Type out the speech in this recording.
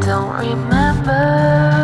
don't remember.